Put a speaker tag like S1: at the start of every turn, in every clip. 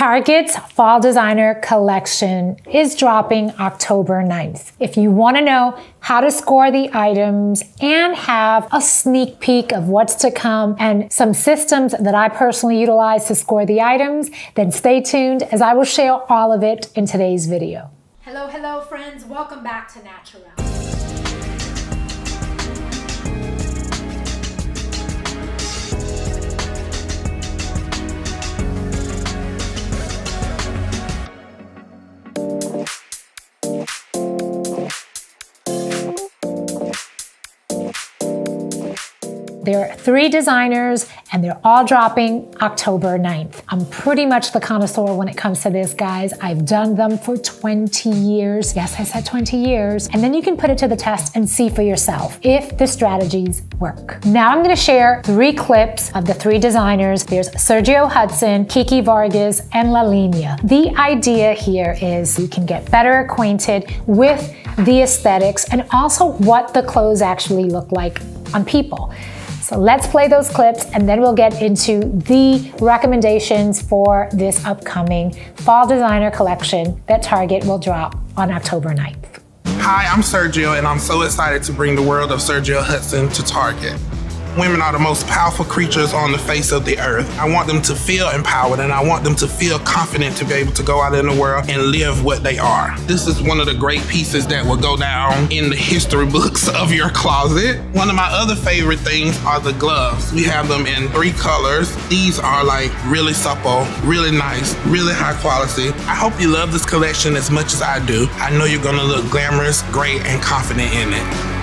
S1: Target's Fall Designer Collection is dropping October 9th. If you want to know how to score the items and have a sneak peek of what's to come and some systems that I personally utilize to score the items, then stay tuned as I will share all of it in today's video. Hello, hello friends. Welcome back to Naihture Elle. There are three designers and they're all dropping October 9th. I'm pretty much the connoisseur when it comes to this, guys. I've done them for 20 years. Yes, I said 20 years. And then you can put it to the test and see for yourself if the strategies work. Now I'm gonna share three clips of the three designers. There's Sergio Hudson, Kiki Vargas, and La Linea. The idea here is you can get better acquainted with the aesthetics and also what the clothes actually look like on people. So let's play those clips and then we'll get into the recommendations for this upcoming fall designer collection that Target will drop on October 9th.
S2: Hi, I'm Sergio and I'm so excited to bring the world of Sergio Hudson to Target. Women are the most powerful creatures on the face of the earth. I want them to feel empowered and I want them to feel confident to be able to go out in the world and live what they are. This is one of the great pieces that will go down in the history books of your closet. One of my other favorite things are the gloves. We have them in three colors. These are like really supple, really nice, really high quality. I hope you love this collection as much as I do. I know you're gonna look glamorous, great, and confident in it.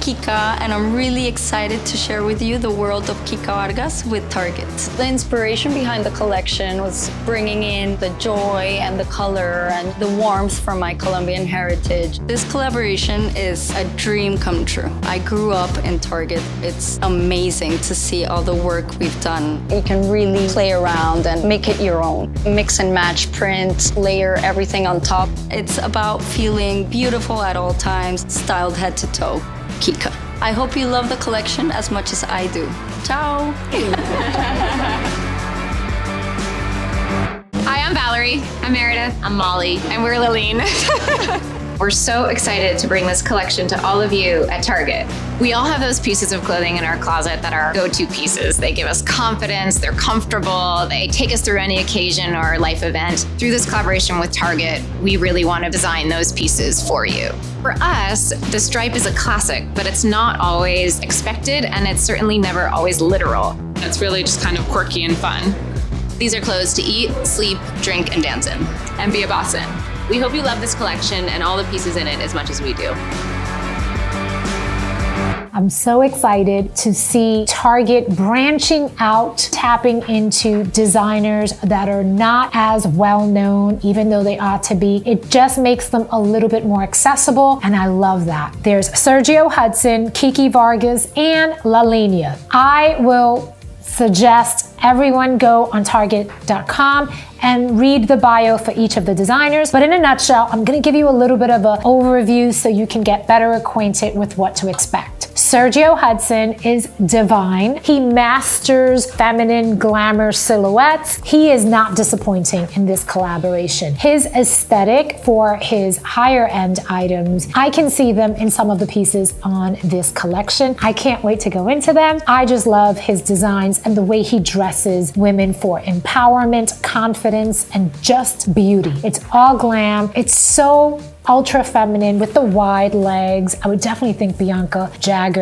S3: Kika and I'm really excited to share with you the world of Kika Vargas with Target. The inspiration behind the collection was bringing in the joy and the color and the warmth from my Colombian heritage. This collaboration is a dream come true. I grew up in Target. It's amazing to see all the work we've done. You can really play around and make it your own. Mix and match print, layer everything on top. It's about feeling beautiful at all times, styled head to toe. Kika. I hope you love the collection as much as I do. Ciao!
S4: Hi, I'm Valerie. I'm Meredith.
S5: I'm Molly.
S4: And we're La Ligne.
S5: We're so excited to bring this collection to all of you at Target.
S4: We all have those pieces of clothing in our closet that are go to pieces. They give us confidence, they're comfortable, they take us through any occasion or life event. Through this collaboration with Target, we really want to design those pieces for you. For us, the stripe is a classic, but it's not always expected and it's certainly never always literal.
S6: It's really just kind of quirky and fun.
S4: These are clothes to eat, sleep, drink, and dance in.
S6: And be a boss in.
S4: We hope you love this collection and all the pieces in it as much as we do.
S1: I'm so excited to see Target branching out, tapping into designers that are not as well known, even though they ought to be. It just makes them a little bit more accessible, and I love that. There's Sergio Hudson, Kiki Vargas, and Lalinia. I will suggest everyone go on target.com and read the bio for each of the designers. But in a nutshell, I'm gonna give you a little bit of an overview so you can get better acquainted with what to expect. Sergio Hudson is divine. He masters feminine glamour silhouettes. He is not disappointing in this collaboration. His aesthetic for his higher end items, I can see them in some of the pieces on this collection. I can't wait to go into them. I just love his designs and the way he dresses women for empowerment, confidence, and just beauty. It's all glam. It's so ultra feminine with the wide legs. I would definitely think Bianca Jagger.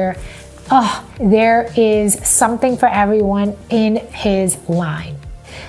S1: Oh, there is something for everyone in his line.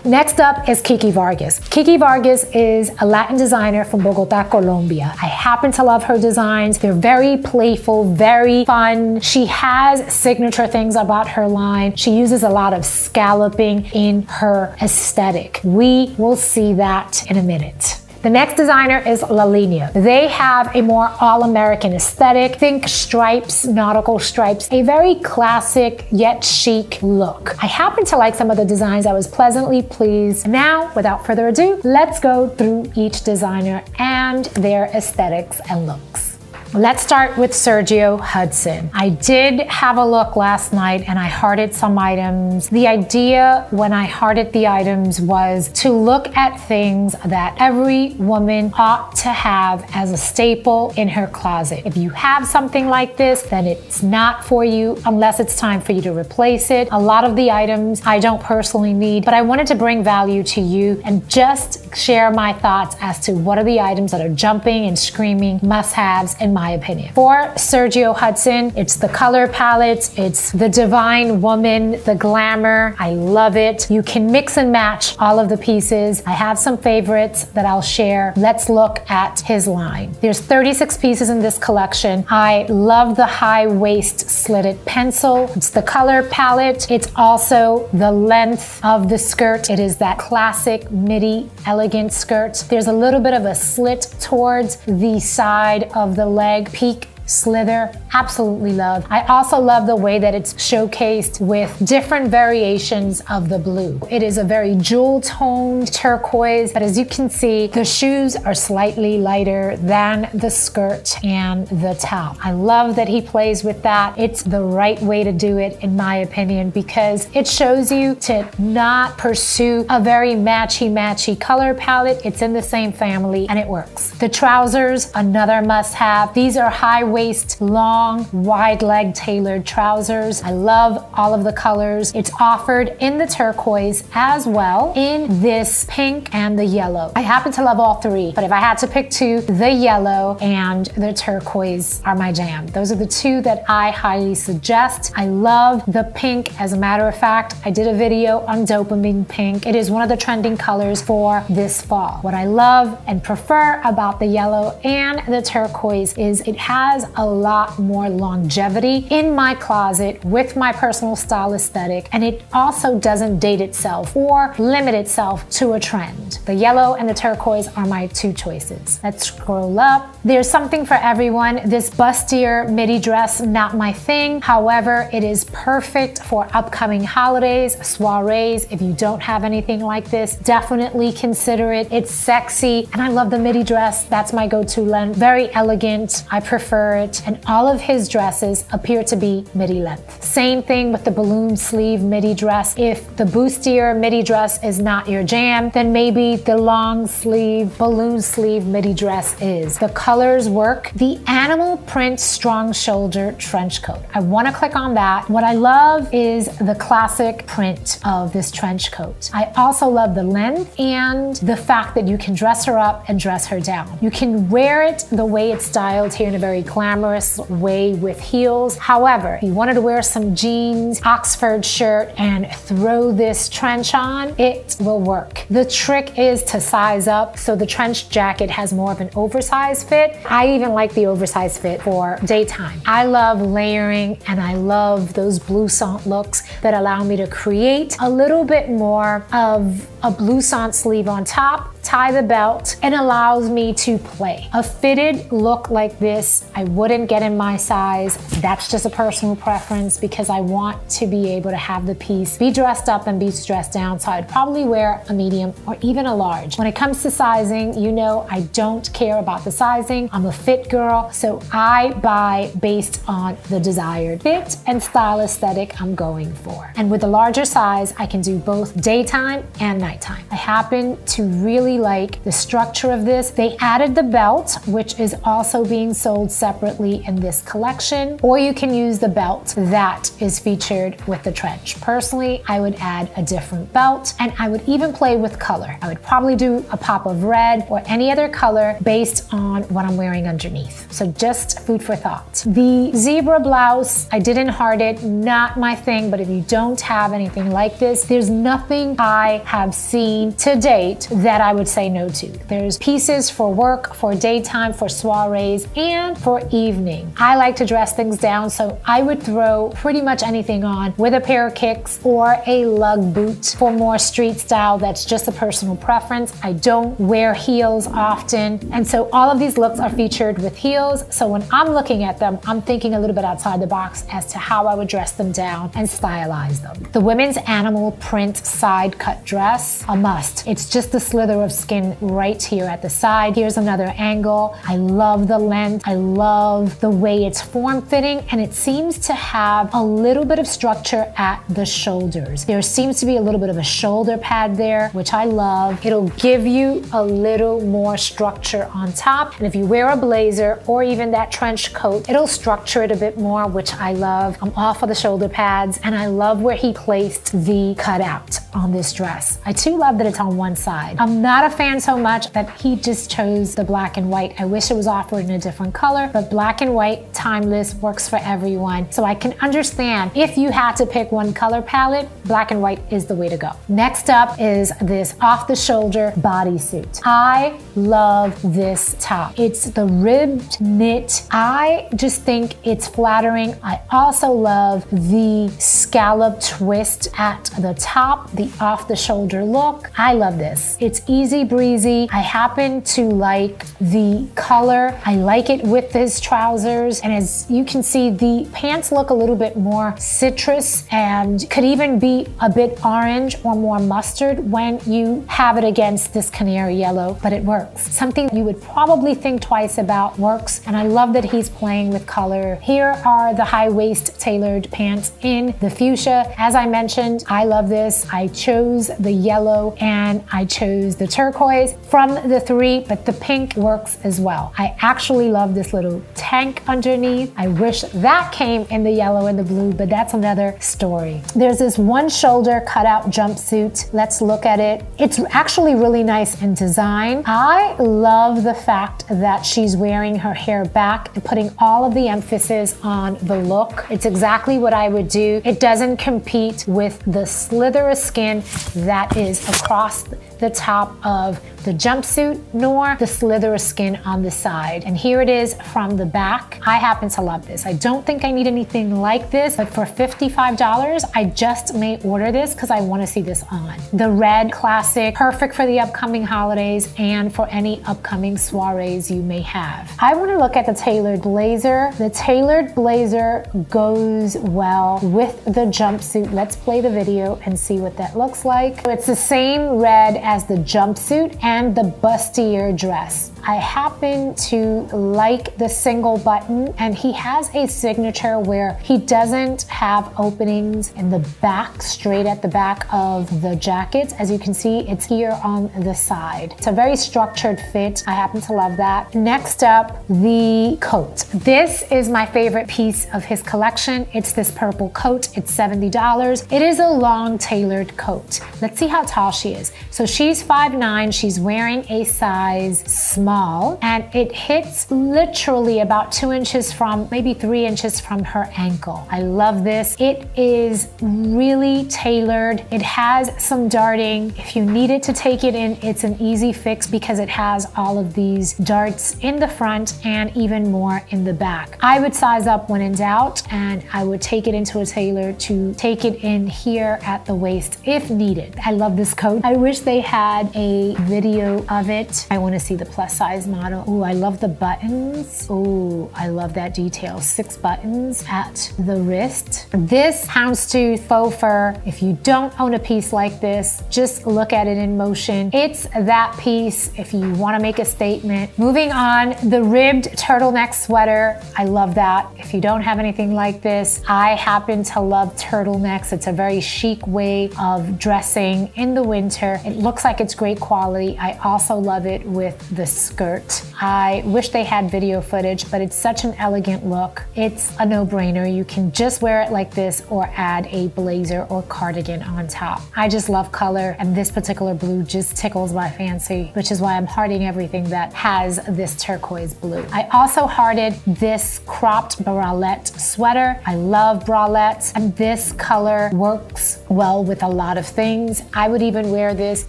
S1: Next up is Kiki Vargas. Kiki Vargas is a Latin designer from Bogota, Colombia. I happen to love her designs. They're very playful, very fun. She has signature things about her line. She uses a lot of scalloping in her aesthetic. We will see that in a minute. The next designer is Lalinia. They have a more all-American aesthetic. Think stripes, nautical stripes, a very classic yet chic look. I happen to like some of the designs. I was pleasantly pleased. Now, without further ado, let's go through each designer and their aesthetics and looks. Let's start with Sergio Hudson. I did have a look last night and I hearted some items. The idea when I hearted the items was to look at things that every woman ought to have as a staple in her closet. If you have something like this, then it's not for you unless it's time for you to replace it. A lot of the items I don't personally need, but I wanted to bring value to you and just share my thoughts as to what are the items that are jumping and screaming must haves in my opinion. For Sergio Hudson, it's the color palette, it's the divine woman, the glamour. I love it. You can mix and match all of the pieces. I have some favorites that I'll share. Let's look at his line. There's 36 pieces in this collection. I love the high waist slitted pencil. It's the color palette. It's also the length of the skirt. It is that classic midi elegant skirt. There's a little bit of a slit towards the side of the leg peak slither, absolutely love. I also love the way that it's showcased with different variations of the blue. It is a very jewel toned turquoise, but as you can see, the shoes are slightly lighter than the skirt and the top. I love that he plays with that. It's the right way to do it, in my opinion, because it shows you to not pursue a very matchy matchy color palette. It's in the same family and it works. The trousers, another must have. These are high waist, long, wide leg tailored trousers. I love all of the colors. It's offered in the turquoise as well in this pink and the yellow. I happen to love all three, but if I had to pick two, the yellow and the turquoise are my jam. Those are the two that I highly suggest. I love the pink. As a matter of fact, I did a video on dopamine pink. It is one of the trending colors for this fall. What I love and prefer about the yellow and the turquoise is it has a lot more longevity in my closet with my personal style aesthetic, and it also doesn't date itself or limit itself to a trend. The yellow and the turquoise are my two choices. Let's scroll up. There's something for everyone. This bustier midi dress, not my thing. However, it is perfect for upcoming holidays, soirees. If you don't have anything like this, definitely consider it. It's sexy, and I love the midi dress. That's my go-to length. Very elegant. I prefer and all of his dresses appear to be midi length. Same thing with the balloon sleeve midi dress. If the bustier midi dress is not your jam, then maybe the long sleeve, balloon sleeve midi dress is. The colors work. The animal print strong shoulder trench coat. I wanna click on that. What I love is the classic print of this trench coat. I also love the length and the fact that you can dress her up and dress her down. You can wear it the way it's styled here in a very glamorous way with heels. However, if you wanted to wear some jeans, Oxford shirt, and throw this trench on, it will work. The trick is to size up so the trench jacket has more of an oversized fit. I even like the oversized fit for daytime. I love layering and I love those blouson looks that allow me to create a little bit more of a blouson sleeve on top, tie the belt, and allows me to play. A fitted look like this, I wouldn't get in my size. That's just a personal preference because I want to be able to have the piece be dressed up and be dressed down. So I'd probably wear a medium or even a large. When it comes to sizing, you know I don't care about the sizing. I'm a fit girl, so I buy based on the desired fit and style aesthetic I'm going for. And with the larger size, I can do both daytime and nighttime. I happen to really like the structure of this. They added the belt, which is also being sold separately in this collection, or you can use the belt that is featured with the trench. Personally, I would add a different belt and I would even play with color. I would probably do a pop of red or any other color based on what I'm wearing underneath. So just food for thought. The zebra blouse, I didn't heart it, not my thing, but if you don't have anything like this, there's nothing I have seen to date that I would say no to. There's pieces for work, for daytime, for soirees, and for evening. I like to dress things down, so I would throw pretty much anything on with a pair of kicks or a lug boot for more street style. That's just a personal preference. I don't wear heels often, and so all of these looks are featured with heels. So when I'm looking at them, I'm thinking a little bit outside the box as to how I would dress them down and stylize them. The women's animal print side cut dress, a must. It's just the slither of skin right here at the side. Here's another angle. I love the length. I love the way it's form fitting and it seems to have a little bit of structure at the shoulders. There seems to be a little bit of a shoulder pad there, which I love. It'll give you a little more structure on top. And if you wear a blazer or even that trench coat, it'll structure it a bit more, which I love. I'm all for the shoulder pads and I love where he placed the cutout on this dress. I too love that it's on one side. I'm not a fan so much that he just chose the black and white. I wish it was offered in a different color, but black and white, timeless, works for everyone. So I can understand if you had to pick one color palette, black and white is the way to go. Next up is this off the shoulder bodysuit. I love this top. It's the ribbed knit. I just think it's flattering. I also love the scallop twist at the top, the off the shoulder look. I love this. It's easy breezy. I happen to like the color. I like it with his trousers. And as you can see, the pants look a little bit more citrus and could even be a bit orange or more mustard when you have it against this canary yellow, but it works. Something you would probably think twice about works. And I love that he's playing with color. Here are the high waist tailored pants in the fuchsia. As I mentioned, I love this. I chose the yellow and I chose the turquoise from the three, but the pink works as well. I actually love this little tank underneath. I wish that came in the yellow and the blue, but that's another story. There's this one shoulder cutout jumpsuit. Let's look at it. It's actually really nice in design. I love the fact that she's wearing her hair back and putting all of the emphasis on the look. It's exactly what I would do. It doesn't compete with the slither of skin that is across the top of the jumpsuit nor the slither skin on the side. And here it is from the back. I happen to love this. I don't think I need anything like this, but for $55, I just may order this because I want to see this on. The red classic, perfect for the upcoming holidays and for any upcoming soirees you may have. I want to look at the tailored blazer. The tailored blazer goes well with the jumpsuit. Let's play the video and see what that looks like. It's the same red as the jumpsuit and and the bustier dress. I happen to like the single button and he has a signature where he doesn't have openings in the back, straight at the back of the jacket. As you can see, it's here on the side. It's a very structured fit. I happen to love that. Next up, the coat. This is my favorite piece of his collection. It's this purple coat. It's $70. It is a long tailored coat. Let's see how tall she is. So she's 5'9". She's wearing a size small and it hits literally about two inches from, maybe three inches from her ankle. I love this. It is really tailored. It has some darting. If you needed to take it in, it's an easy fix because it has all of these darts in the front and even more in the back. I would size up when in doubt and I would take it into a tailor to take it in here at the waist if needed. I love this coat. I wish they had a video of it. I want to see the plus size size model. Oh, I love the buttons. Oh, I love that detail. Six buttons at the wrist. This houndstooth faux fur, if you don't own a piece like this, just look at it in motion. It's that piece if you wanna make a statement. Moving on, the ribbed turtleneck sweater. I love that. If you don't have anything like this, I happen to love turtlenecks. It's a very chic way of dressing in the winter. It looks like it's great quality. I also love it with the skirt. I wish they had video footage, but it's such an elegant look. It's a no-brainer. You can just wear it like this or add a blazer or cardigan on top. I just love color and this particular blue just tickles my fancy, which is why I'm hearting everything that has this turquoise blue. I also hearted this cropped bralette sweater. I love bralettes and this color works well with a lot of things. I would even wear this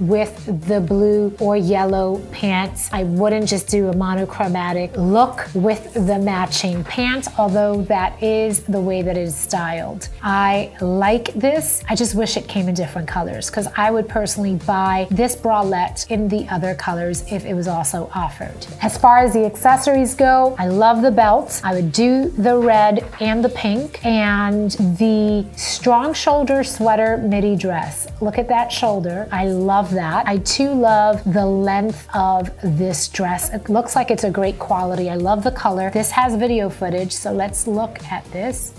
S1: with the blue or yellow pants. I wouldn't just do a monochromatic look with the matching pants, although that is the way that it is styled. I like this. I just wish it came in different colors because I would personally buy this bralette in the other colors if it was also offered. As far as the accessories go, I love the belts. I would do the red and the pink and the strong shoulder sweater midi dress. Look at that shoulder. I love that. I too love the length of this dress. It looks like it's a great quality. I love the color. This has video footage, so let's look at this.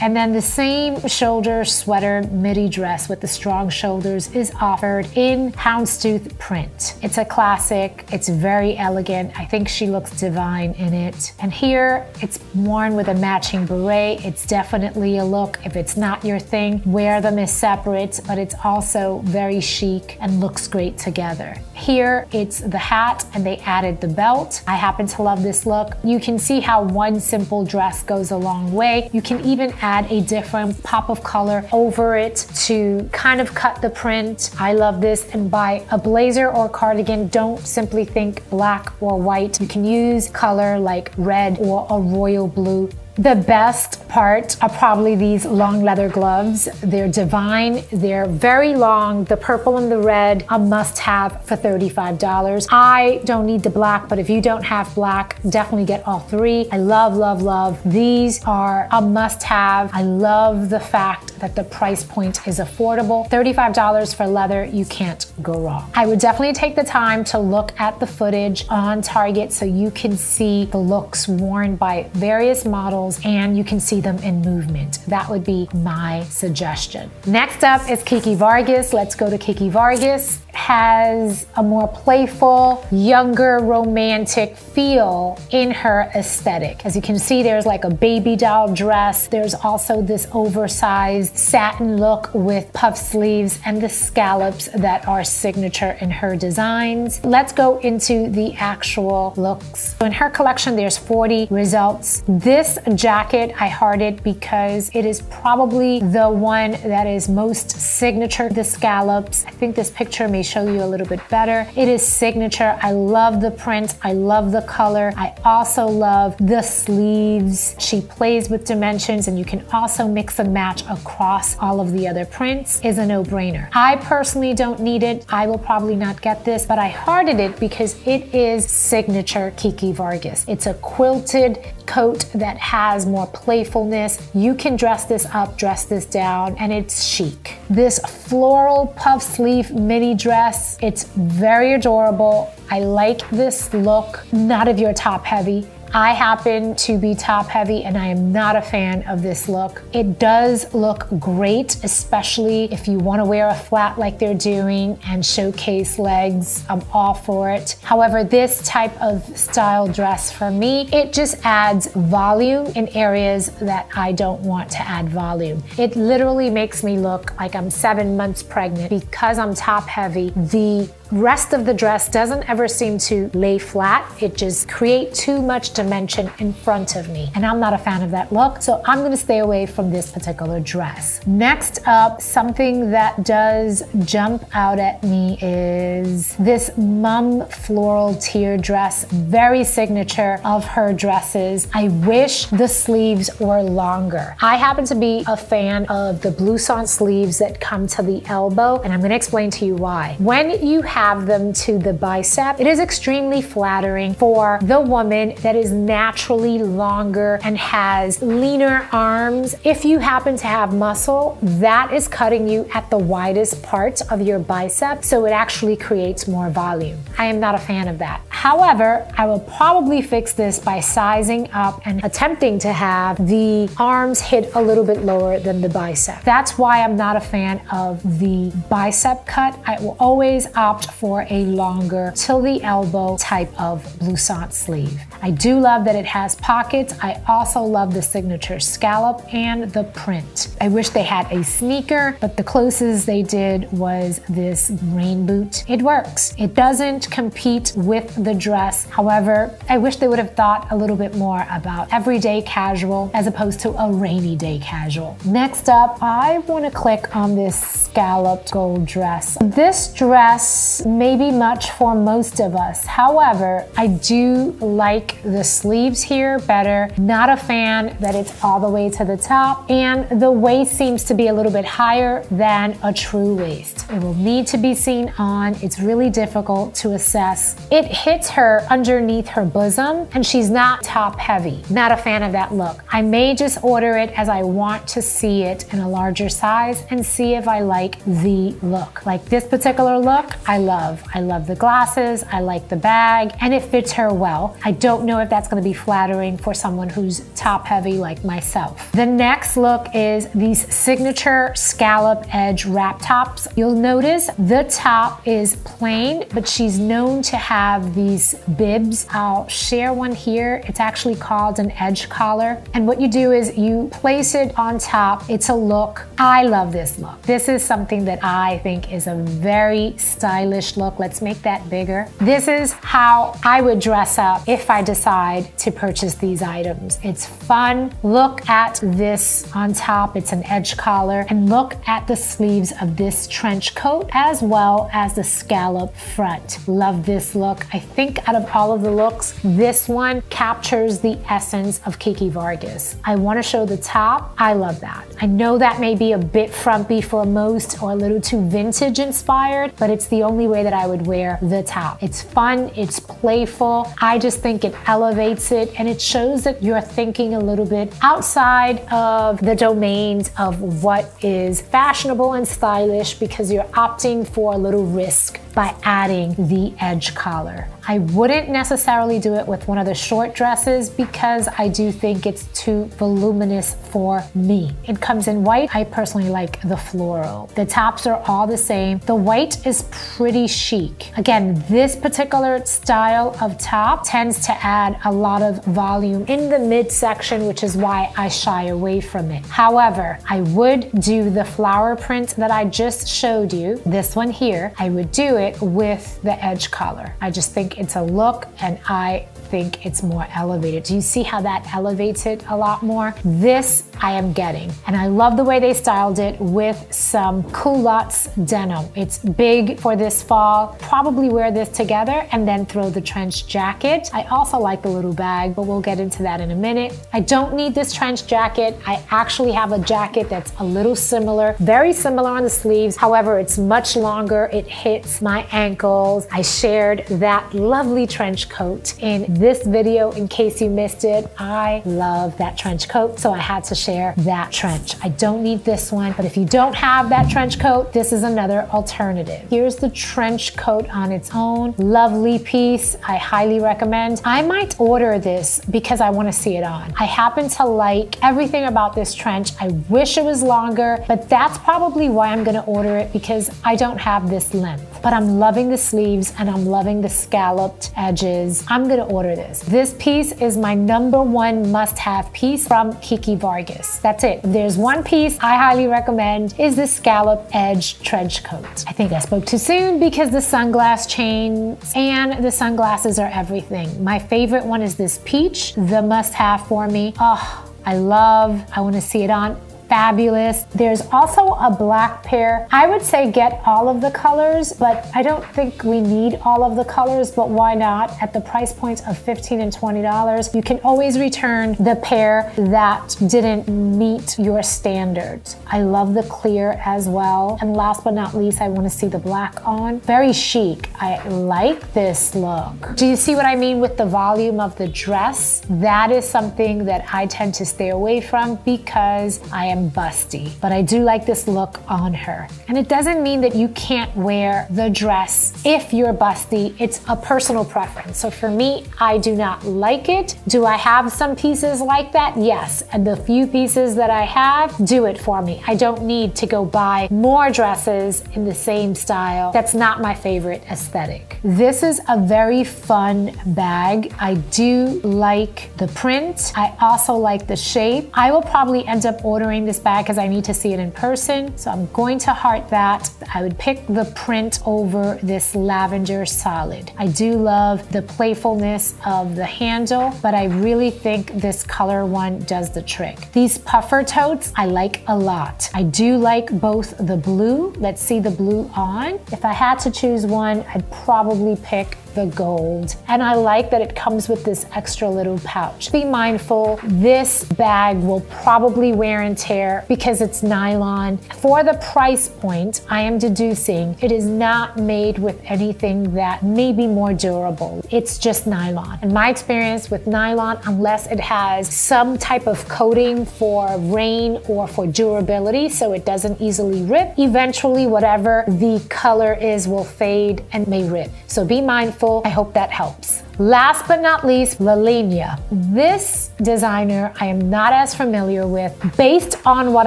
S1: And then the same shoulder sweater midi dress with the strong shoulders is offered in houndstooth print. It's a classic, it's very elegant. I think she looks divine in it. And here it's worn with a matching beret. It's definitely a look. If it's not your thing, wear them as separate, but it's also very chic and looks great together. Here it's the hat and they added the belt. I happen to love this look. You can see how one simple dress goes a long way. You can even add a different pop of color over it to kind of cut the print. I love this and buy a blazer or cardigan, don't simply think black or white. You can use color like red or a royal blue. The best part are probably these long leather gloves. They're divine, they're very long. The purple and the red, a must have for $35. I don't need the black, but if you don't have black, definitely get all three. I love, love, love. These are a must have. I love the fact that the price point is affordable. $35 for leather, you can't go wrong. I would definitely take the time to look at the footage on Target so you can see the looks worn by various models and you can see them in movement. That would be my suggestion. Next up is Kiki Vargas. Let's go to Kiki Vargas has a more playful, younger, romantic feel in her aesthetic. As you can see, there's like a baby doll dress. There's also this oversized satin look with puff sleeves and the scallops that are signature in her designs. Let's go into the actual looks. In her collection, there's 40 results. This jacket I hearted because it is probably the one that is most signature, the scallops. I think this picture may show you a little bit better. It is signature. I love the print. I love the color. I also love the sleeves. She plays with dimensions and you can also mix and match across all of the other prints is a no-brainer. I personally don't need it. I will probably not get this, but I hearted it because it is signature Kiki Vargas. It's a quilted coat that has more playfulness. You can dress this up, dress this down, and it's chic. This floral puff sleeve mini dress, it's very adorable. I like this look, not if you're top heavy. I happen to be top heavy and I am not a fan of this look. It does look great, especially if you want to wear a flat like they're doing and showcase legs. I'm all for it. However, this type of style dress for me, it just adds volume in areas that I don't want to add volume. It literally makes me look like I'm seven months pregnant because I'm top heavy. The rest of the dress doesn't ever seem to lay flat. It just create too much dimension in front of me. And I'm not a fan of that look, so I'm gonna stay away from this particular dress. Next up, something that does jump out at me is this mum floral tier dress, very signature of her dresses. I wish the sleeves were longer. I happen to be a fan of the blouson sleeves that come to the elbow, and I'm gonna explain to you why. When you have them to the bicep, it is extremely flattering for the woman that is naturally longer and has leaner arms. If you happen to have muscle, that is cutting you at the widest part of your bicep, so it actually creates more volume. I am not a fan of that. However, I will probably fix this by sizing up and attempting to have the arms hit a little bit lower than the bicep. That's why I'm not a fan of the bicep cut. I will always opt for a longer till the elbow type of blouson sleeve. I do love that it has pockets. I also love the signature scallop and the print. I wish they had a sneaker, but the closest they did was this rain boot. It works. It doesn't compete with the dress. However, I wish they would have thought a little bit more about everyday casual as opposed to a rainy day casual. Next up, I want to click on this scalloped gold dress. This dress Maybe much for most of us. However, I do like the sleeves here better. Not a fan that it's all the way to the top. And the waist seems to be a little bit higher than a true waist. It will need to be seen on. It's really difficult to assess. It hits her underneath her bosom and she's not top heavy. Not a fan of that look. I may just order it as I want to see it in a larger size and see if I like the look. Like this particular look, I love. I love the glasses, I like the bag, and it fits her well. I don't know if that's gonna be flattering for someone who's top heavy like myself. The next look is these signature scallop edge wrap tops. You'll notice the top is plain, but she's known to have these bibs. I'll share one here. It's actually called an edge collar. And what you do is you place it on top. It's a look. I love this look. This is something that I think is a very stylish look. Let's make that bigger. This is how I would dress up if I decide to purchase these items. It's fun. Look at this on top. It's an edge collar. And look at the sleeves of this trench coat as well as the scallop front. Love this look. I think out of all of the looks, this one captures the essence of Kiki Vargas. I want to show the top. I love that. I know that may be a bit frumpy for most or a little too vintage inspired, but it's the only way that I would wear the top. It's fun, it's playful. I just think it elevates it and it shows that you're thinking a little bit outside of the domains of what is fashionable and stylish because you're opting for a little risk by adding the edge collar. I wouldn't necessarily do it with one of the short dresses because I do think it's too voluminous for me. It comes in white. I personally like the floral. The tops are all the same. The white is pretty chic. Again, this particular style of top tends to add a lot of volume in the midsection, which is why I shy away from it. However, I would do the flower print that I just showed you, this one here. I would do it with the edge collar. I just think it's a look and I think it's more elevated. Do you see how that elevates it a lot more? This I am getting. And I love the way they styled it with some culottes denim. It's big for this fall. Probably wear this together and then throw the trench jacket. I also like the little bag, but we'll get into that in a minute. I don't need this trench jacket. I actually have a jacket that's a little similar, very similar on the sleeves. However, it's much longer. It hits my ankles. I shared that lovely trench coat in this video in case you missed it. I love that trench coat, so I had to share that trench. I don't need this one, but if you don't have that trench coat, this is another alternative. Here's the trench coat on its own. Lovely piece. I highly recommend. I might order this because I want to see it on. I happen to like everything about this trench. I wish it was longer, but that's probably why I'm going to order it because I don't have this length. But I'm loving the sleeves and I'm loving the scalloped edges. I'm to order this. This piece is my number one must-have piece from Kiki Vargas. That's it. There's one piece I highly recommend is the scallop edge trench coat. I think I spoke too soon because the sunglass chains and the sunglasses are everything. My favorite one is this peach, the must-have for me. Oh, I love, I wanna see it on fabulous. There's also a black pair. I would say get all of the colors, but I don't think we need all of the colors, but why not? At the price points of 15 and $20, you can always return the pair that didn't meet your standards. I love the clear as well. And last but not least, I wanna see the black on. Very chic. I like this look. Do you see what I mean with the volume of the dress? That is something that I tend to stay away from because I am busty, but I do like this look on her. And it doesn't mean that you can't wear the dress if you're busty. It's a personal preference. So for me, I do not like it. Do I have some pieces like that? Yes. And the few pieces that I have do it for me. I don't need to go buy more dresses in the same style. That's not my favorite aesthetic. This is a very fun bag. I do like the print. I also like the shape. I will probably end up ordering this bag because I need to see it in person. So I'm going to heart that. I would pick the print over this lavender solid. I do love the playfulness of the handle, but I really think this color one does the trick. These puffer totes I like a lot. I do like both the blue. Let's see the blue on. If I had to choose one, I'd probably pick the gold. And I like that it comes with this extra little pouch. Be mindful, this bag will probably wear and tear because it's nylon. For the price point, I am deducing it is not made with anything that may be more durable. It's just nylon. In my experience with nylon, unless it has some type of coating for rain or for durability so it doesn't easily rip, eventually whatever the color is will fade and may rip. So be mindful I hope that helps. Last but not least, Lalegna. This designer I am not as familiar with. Based on what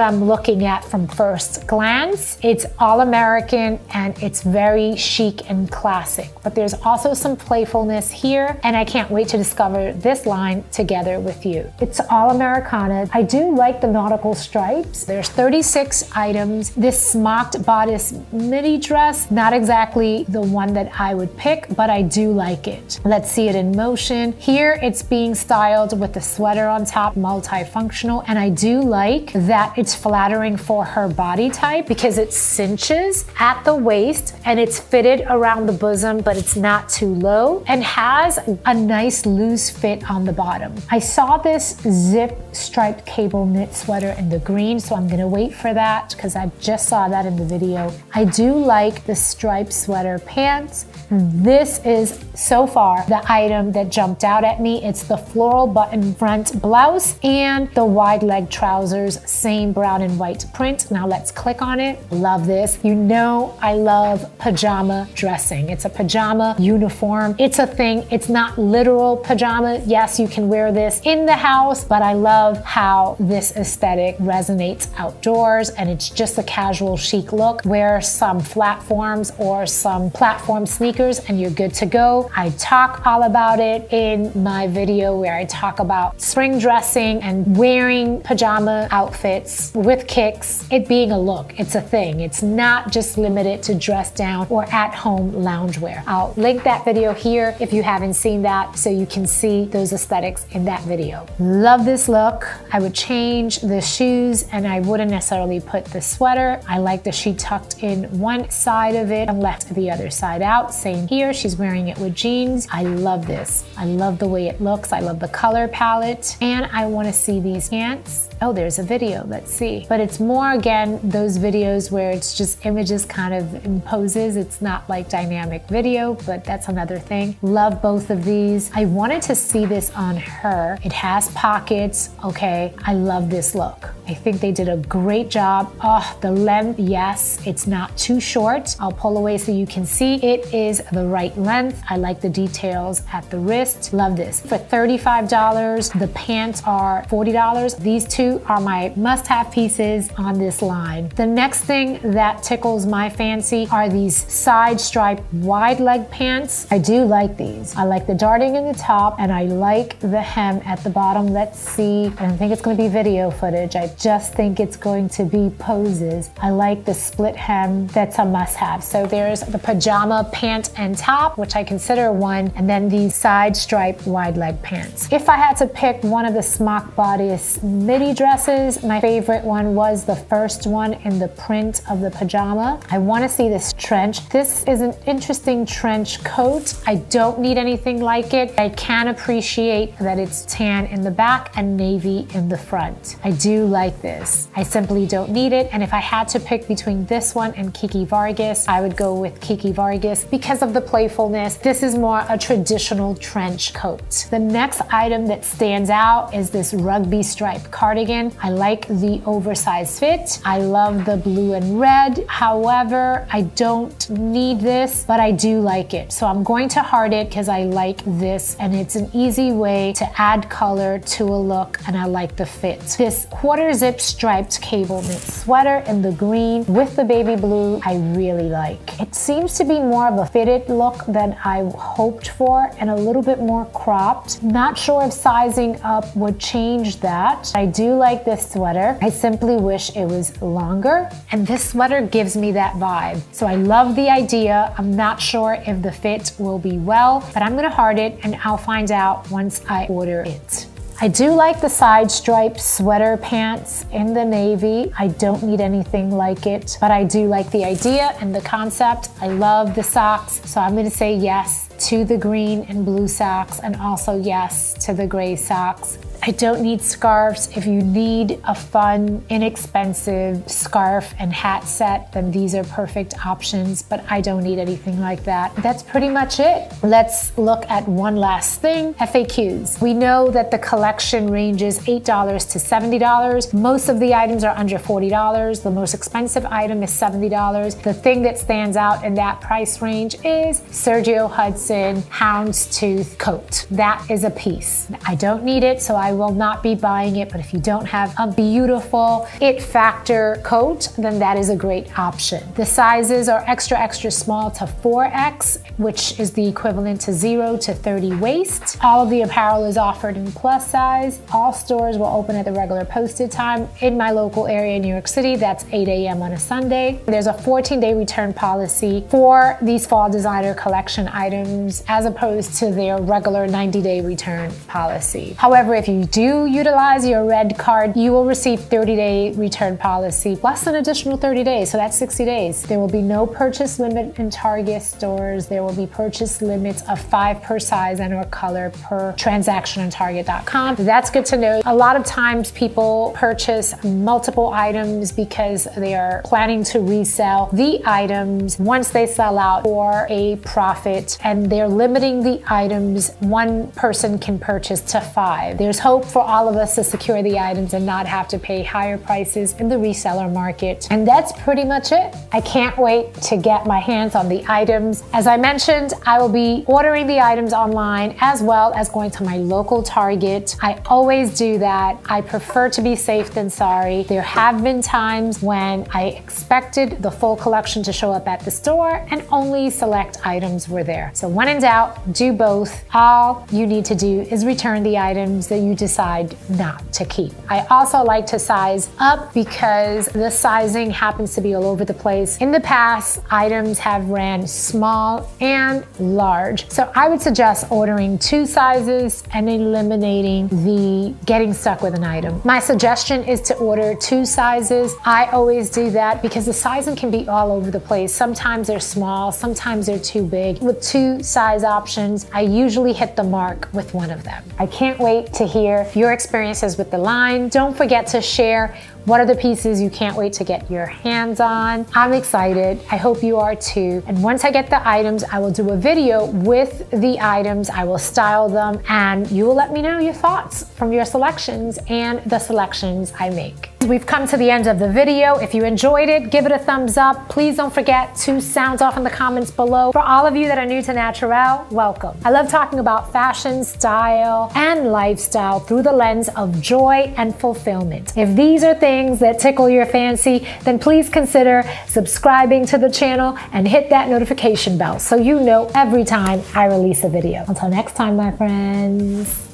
S1: I'm looking at from first glance, it's all American and it's very chic and classic. But there's also some playfulness here, and I can't wait to discover this line together with you. It's all Americana. I do like the nautical stripes. There's 36 items. This smocked bodice midi dress, not exactly the one that I would pick, but I do like it. Let's see see it in motion. Here it's being styled with the sweater on top, multifunctional. And I do like that it's flattering for her body type because it cinches at the waist and it's fitted around the bosom, but it's not too low and has a nice loose fit on the bottom. I saw this zip striped cable knit sweater in the green, so I'm gonna wait for that because I just saw that in the video. I do like the striped sweater pants. This is so far the item that jumped out at me. It's the floral button front blouse and the wide leg trousers, same brown and white print. Now let's click on it. Love this. You know I love pajama dressing. It's a pajama uniform. It's a thing. It's not literal pajama. Yes, you can wear this in the house, but I love how this aesthetic resonates outdoors and it's just a casual chic look. Wear some platforms or some platform sneakers and you're good to go. I talk all about it in my video where I talk about spring dressing and wearing pajama outfits with kicks, it being a look. It's a thing. It's not just limited to dress down or at home loungewear. I'll link that video here if you haven't seen that so you can see those aesthetics in that video. Love this look. I would change the shoes and I wouldn't necessarily put the sweater. I like that she tucked in one side of it and left the other side out. Same here. She's wearing it with jeans. I love this. I love the way it looks. I love the color palette and I wanna see these pants. Oh, there's a video, let's see. But it's more, again, those videos where it's just images kind of imposes. It's not like dynamic video, but that's another thing. Love both of these. I wanted to see this on her. It has pockets, okay. I love this look. I think they did a great job. Oh, the length, yes, it's not too short. I'll pull away so you can see it is the right length. I like the details at the wrist. Love this. For $35, the pants are $40. These two are my must-have pieces on this line. The next thing that tickles my fancy are these side stripe wide leg pants. I do like these. I like the darting in the top and I like the hem at the bottom. Let's see. I don't think it's gonna be video footage. I just think it's going to be poses. I like the split hem. That's a must have. So there's the pajama pant and top, which I consider one, and then these side stripe wide leg pants. If I had to pick one of the smock bodice midi dresses, my favorite one was the first one in the print of the pajama. I wanna see this trench. This is an interesting trench coat. I don't need anything like it. I can appreciate that it's tan in the back and navy in the front. I do like like this. I simply don't need it. And if I had to pick between this one and Kiki Vargas, I would go with Kiki Vargas because of the playfulness. This is more a traditional trench coat. The next item that stands out is this rugby stripe cardigan. I like the oversized fit. I love the blue and red. However, I don't need this, but I do like it. So I'm going to heart it because I like this and it's an easy way to add color to a look and I like the fit. This quarter zip striped cable knit sweater in the green with the baby blue I really like. It seems to be more of a fitted look than I hoped for. and a little bit more cropped. Not sure if sizing up would change that. I do like this sweater. I simply wish it was longer. And this sweater gives me that vibe. So I love the idea. I'm not sure if the fit will be well, but I'm gonna heart it and I'll find out once I order it. I do like the side stripe sweater pants in the navy. I don't need anything like it, but I do like the idea and the concept. I love the socks, so I'm gonna say yes to the green and blue socks and also yes to the gray socks. I don't need scarves. If you need a fun, inexpensive scarf and hat set, then these are perfect options, but I don't need anything like that. That's pretty much it. Let's look at one last thing, FAQs. We know that the collection ranges $8 to $70. Most of the items are under $40. The most expensive item is $70. The thing that stands out in that price range is Sergio Hudson Houndstooth coat. That is a piece. I don't need it, so I I will not be buying it, but if you don't have a beautiful it factor coat, then that is a great option. The sizes are extra, extra small to 4X, which is the equivalent to 0 to 30 waist. All of the apparel is offered in plus size. All stores will open at the regular posted time. In my local area in New York City, that's 8 a.m. on a Sunday. There's a 14-day return policy for these fall designer collection items as opposed to their regular 90-day return policy. However, if you you do utilize your red card, you will receive 30 day return policy plus an additional 30 days. So that's 60 days. There will be no purchase limit in Target stores. There will be purchase limits of five per size and or color per transaction on Target.com. That's good to know. A lot of times people purchase multiple items because they are planning to resell the items once they sell out for a profit and they're limiting the items one person can purchase to five. There's hope for all of us to secure the items and not have to pay higher prices in the reseller market. And that's pretty much it. I can't wait to get my hands on the items. As I mentioned, I will be ordering the items online as well as going to my local Target. I always do that. I prefer to be safe than sorry. There have been times when I expected the full collection to show up at the store and only select items were there. So when in doubt, do both. All you need to do is return the items that you decide not to keep. I also like to size up because the sizing happens to be all over the place. In the past, items have ran small and large. So I would suggest ordering two sizes and eliminating the getting stuck with an item. My suggestion is to order two sizes. I always do that because the sizing can be all over the place. Sometimes they're small, sometimes they're too big. With two size options, I usually hit the mark with one of them. I can't wait to hear your experiences with the line. Don't forget to share what are the pieces you can't wait to get your hands on. I'm excited. I hope you are too. And once I get the items, I will do a video with the items. I will style them and you will let me know your thoughts from your selections and the selections I make. We've come to the end of the video. If you enjoyed it, give it a thumbs up. Please don't forget to sound off in the comments below. For all of you that are new to Naihture Elle, welcome. I love talking about fashion, style, and lifestyle through the lens of joy and fulfillment. If these are things that tickle your fancy, then please consider subscribing to the channel and hit that notification bell so you know every time I release a video. Until next time, my friends,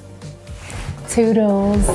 S1: toodles.